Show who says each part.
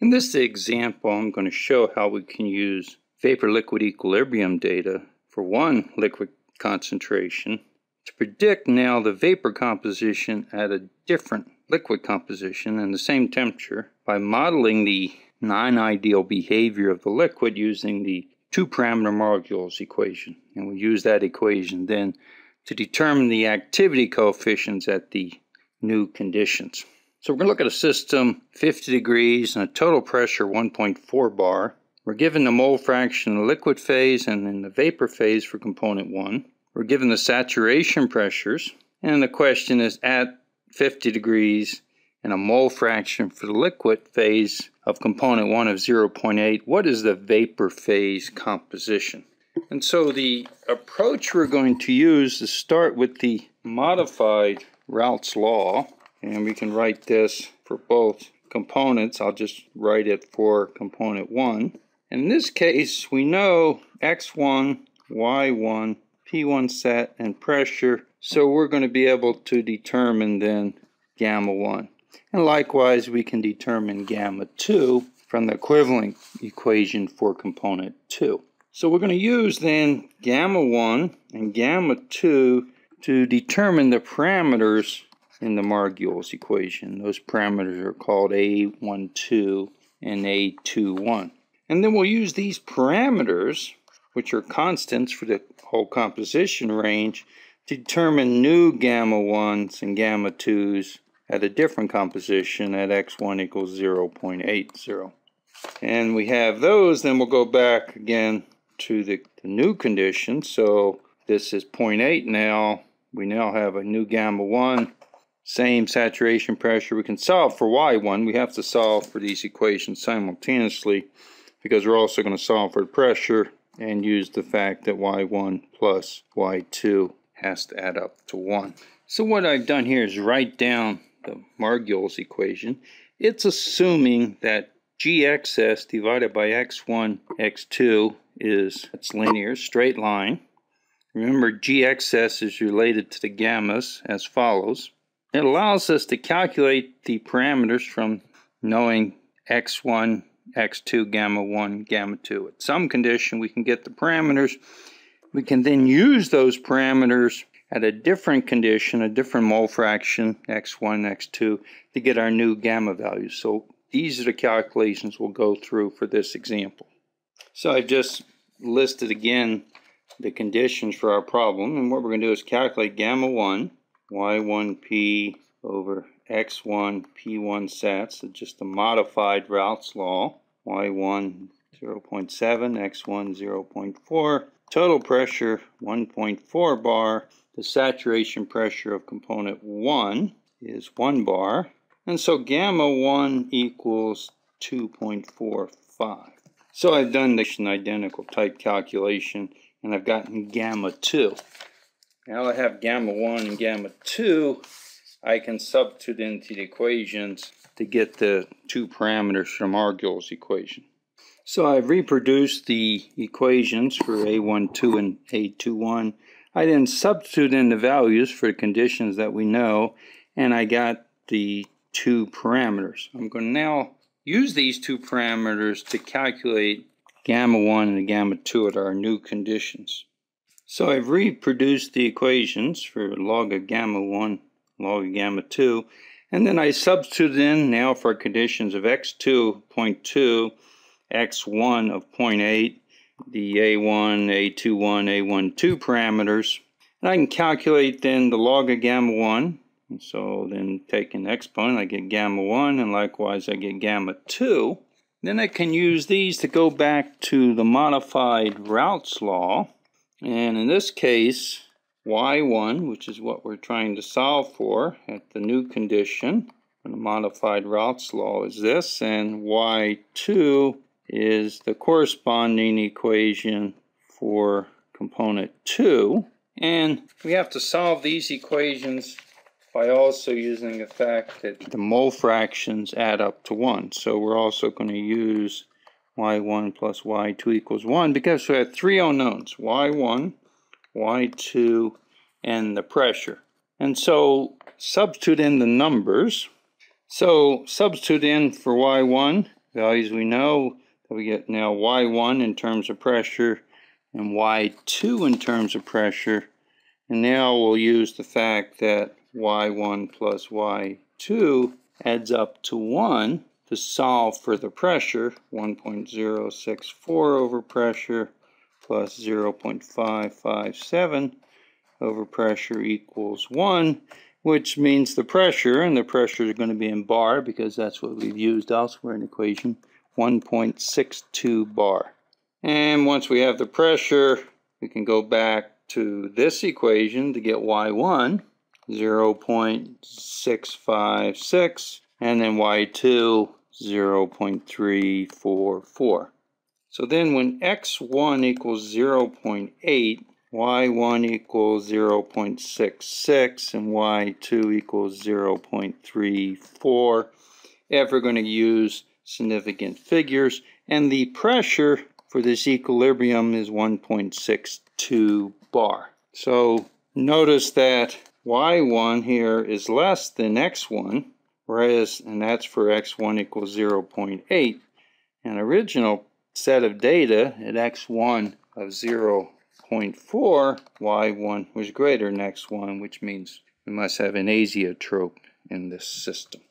Speaker 1: In this example, I'm going to show how we can use vapor-liquid equilibrium data for one liquid concentration to predict now the vapor composition at a different liquid composition and the same temperature by modeling the non-ideal behavior of the liquid using the two-parameter Margules equation. And we use that equation then to determine the activity coefficients at the new conditions. So we're going to look at a system 50 degrees and a total pressure 1.4 bar. We're given the mole fraction in the liquid phase and in the vapor phase for component 1. We're given the saturation pressures and the question is at 50 degrees and a mole fraction for the liquid phase of component 1 of 0.8, what is the vapor phase composition? And so the approach we're going to use is start with the modified Raoult's law and we can write this for both components. I'll just write it for component 1. In this case, we know x1, y1, p1 set, and pressure, so we're going to be able to determine then gamma 1. And likewise, we can determine gamma 2 from the equivalent equation for component 2. So we're going to use then gamma 1 and gamma 2 to determine the parameters in the Margules equation. Those parameters are called A12 and A21. And then we'll use these parameters, which are constants for the whole composition range, to determine new gamma 1s and gamma 2s at a different composition at x1 equals 0.80. And we have those, then we'll go back again to the, the new condition. So this is 0.8 now. We now have a new gamma 1 same saturation pressure. We can solve for y1. We have to solve for these equations simultaneously because we're also going to solve for the pressure and use the fact that y1 plus y2 has to add up to 1. So what I've done here is write down the Margules equation. It's assuming that gxs divided by x1, x2 is it's linear, straight line. Remember gxs is related to the gammas as follows. It allows us to calculate the parameters from knowing x1, x2, gamma 1, gamma 2. At some condition, we can get the parameters. We can then use those parameters at a different condition, a different mole fraction, x1, x2, to get our new gamma values. So these are the calculations we'll go through for this example. So I've just listed again the conditions for our problem, and what we're going to do is calculate gamma 1 y1p over x1 p1 sets, so just a modified Raoult's law, y1 0.7, x1 0.4, total pressure 1.4 bar, the saturation pressure of component 1 is 1 bar, and so gamma 1 equals 2.45. So I've done this identical type calculation, and I've gotten gamma 2. Now I have gamma 1 and gamma 2, I can substitute into the equations to get the two parameters from Margules equation. So I've reproduced the equations for A12 and A21. I then substitute in the values for the conditions that we know, and I got the two parameters. I'm going to now use these two parameters to calculate gamma 1 and gamma 2 at our new conditions. So I've reproduced the equations for log of gamma 1, log of gamma 2, and then I substitute in now for conditions of x2 0.2, x1 of 0.8, the a1, a21, a12 parameters. And I can calculate then the log of gamma 1. And so then taking the exponent, I get gamma 1, and likewise I get gamma 2. Then I can use these to go back to the modified Raoult's law and in this case, y1, which is what we're trying to solve for at the new condition, and the modified Raoult's law is this, and y2 is the corresponding equation for component 2. And we have to solve these equations by also using the fact that the mole fractions add up to 1. So we're also going to use y1 plus y2 equals 1 because we have three unknowns, y1, y2, and the pressure. And so substitute in the numbers. So substitute in for y1, values we know that we get now y1 in terms of pressure and y2 in terms of pressure. And now we'll use the fact that y1 plus y2 adds up to 1 to solve for the pressure, 1.064 over pressure plus 0.557 over pressure equals 1, which means the pressure, and the pressure is going to be in bar because that's what we've used elsewhere in the equation, 1.62 bar. And once we have the pressure, we can go back to this equation to get y1, 0.656, and then y2, 0.344. So then when x1 equals 0.8, y1 equals 0.66, and y2 equals 0.34, if we're going to use significant figures, and the pressure for this equilibrium is 1.62 bar. So notice that y1 here is less than x1, whereas, and that's for x1 equals 0.8. An original set of data at x1 of 0.4, y1 was greater than x1, which means we must have an azeotrope in this system.